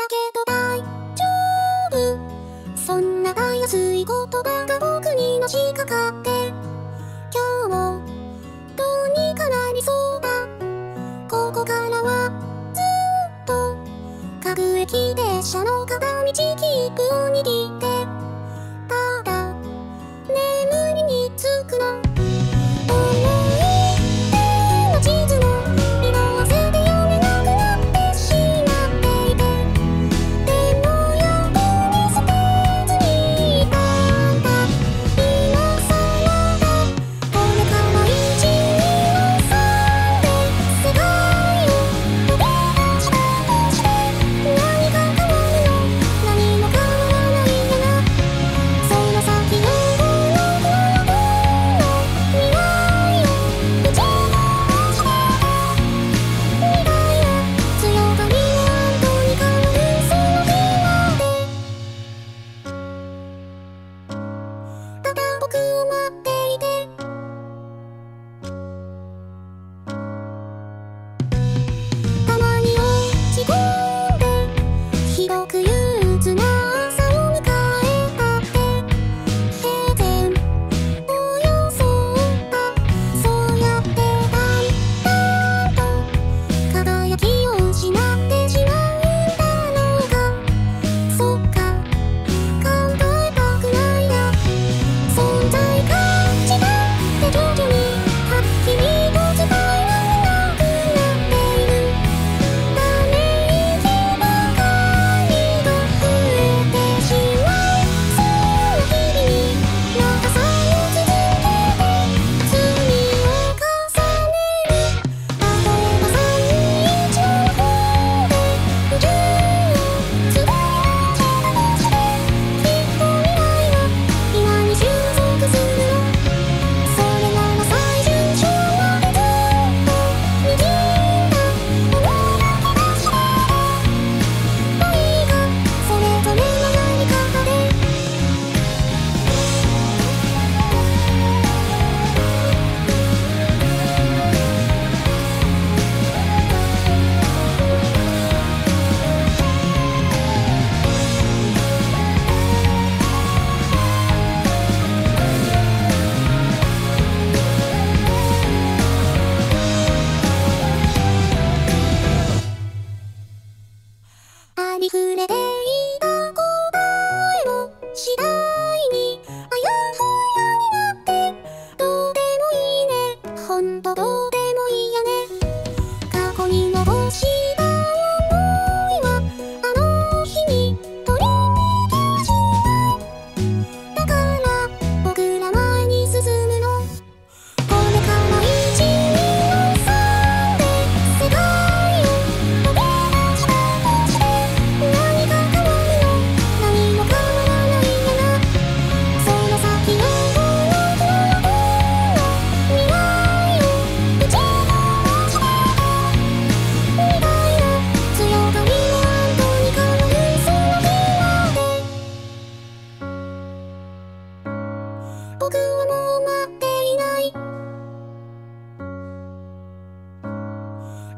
だけど大丈夫。そんなたやすい言葉が僕にのしかかって。今日もどうにかなりそうだ。ここからはずっと。各駅列車の片道切符を握って。れていた答えも次第にあやふやになってどうでもいいね。ほんとどう？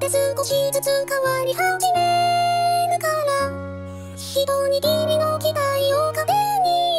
って少しずつ変わり始めるから。人に君の期待を糧に